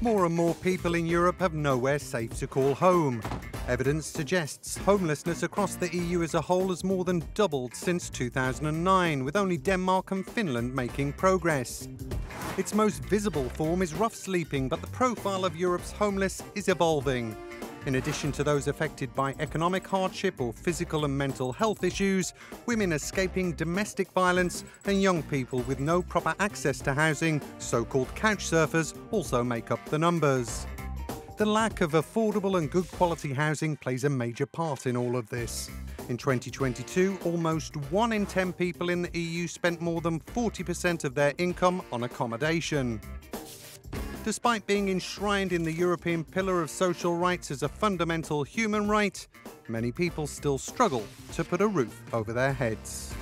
More and more people in Europe have nowhere safe to call home. Evidence suggests homelessness across the EU as a whole has more than doubled since 2009, with only Denmark and Finland making progress. Its most visible form is rough sleeping, but the profile of Europe's homeless is evolving. In addition to those affected by economic hardship or physical and mental health issues, women escaping domestic violence and young people with no proper access to housing, so called couch surfers, also make up the numbers. The lack of affordable and good quality housing plays a major part in all of this. In 2022, almost one in 10 people in the EU spent more than 40% of their income on accommodation. Despite being enshrined in the European Pillar of Social Rights as a fundamental human right, many people still struggle to put a roof over their heads.